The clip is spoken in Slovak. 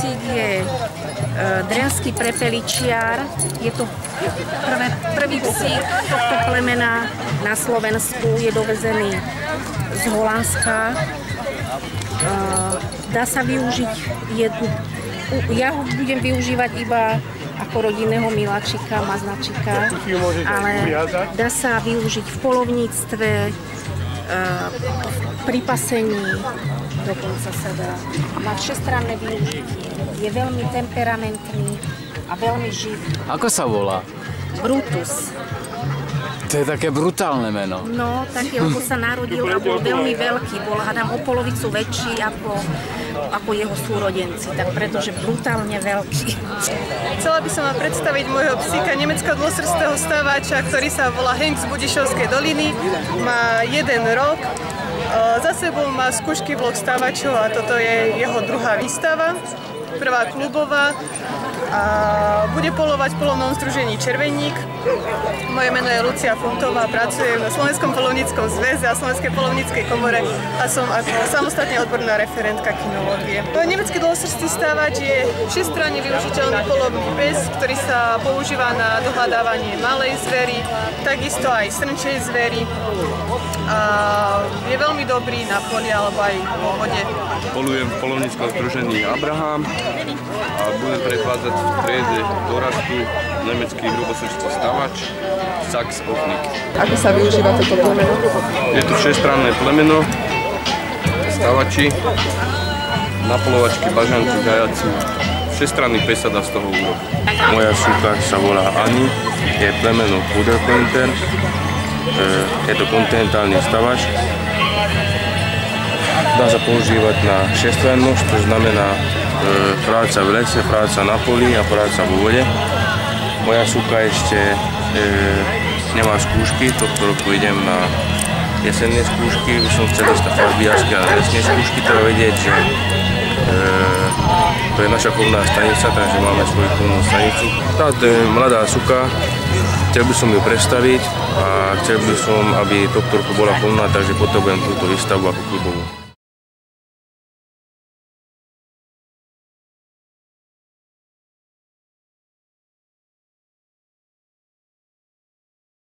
psík je e, drenský prepeličiar. Je to prvé, prvý psík tohto plemena na Slovensku. Je dovezený z Holandska. E, dá sa využiť, je, ja ho budem využívať iba ako rodinného miláčika, maznačika, ale dá sa využiť v polovníctve, pri pasení, dokonca sa dá. Má všestranné využitie. Je veľmi temperamentný a veľmi živý. Ako sa volá? Brutus. To je také brutálne meno. No, taký, lebo sa narodil a bol veľmi veľký. Bol, hádam, o polovicu väčší ako, ako jeho súrodenci. Tak pretože brutálne veľký. Chcela by som vám predstaviť môjho psíka nemeckého dôsrstého stávača, ktorý sa volá Henk z Budišovskej doliny. Má jeden rok. Za sebou má skúšky blok stávačov a toto je jeho druhá výstava prvá klubová a bude polovať v polovnom združení Červeník. Moje meno je Lucia Funtová, pracujem na Slovenskom polovníckom zväze a Slovenskej polovníckej komore a som ako samostatne odborná referentka kinológie. Nemecký dlhosrstý stávač je všestranne využiteľný polovný pes, ktorý sa používa na dohľadávanie malej zvery, takisto aj srnčej zvery a je veľmi dobrý na poli alebo aj vo vode. Polujem v polovníckom združení Abraham a budem predvádzať v triede doražku nemecký hrubosrčný stavač Sax Ochnik. Ako sa využíva toto plemeno? Je to všestranné plemeno, stavači, napolovačky, bažanky, gajaci. Všestranný pes sa dá z toho urobiť. Moja suka sa volá Ani, je plemeno Puderpointer, je to kontinentálny stavač. Dá sa používať na šestrannosť, to znamená e, práca v lese, práca na poli a práca vo vode. Moja suka ešte e, nemá skúšky, tohto roku idem na jesenné skúšky, už som chcel na farbiarské a lesné skúšky, treba vedieť, že e, to je naša chovná stanica, takže máme svoju chovnú stanicu. Táto je mladá suka, chcel by som ju predstaviť a chcel by som, aby tohto roku bola plná, takže potrebujem túto výstavu ako klubovú.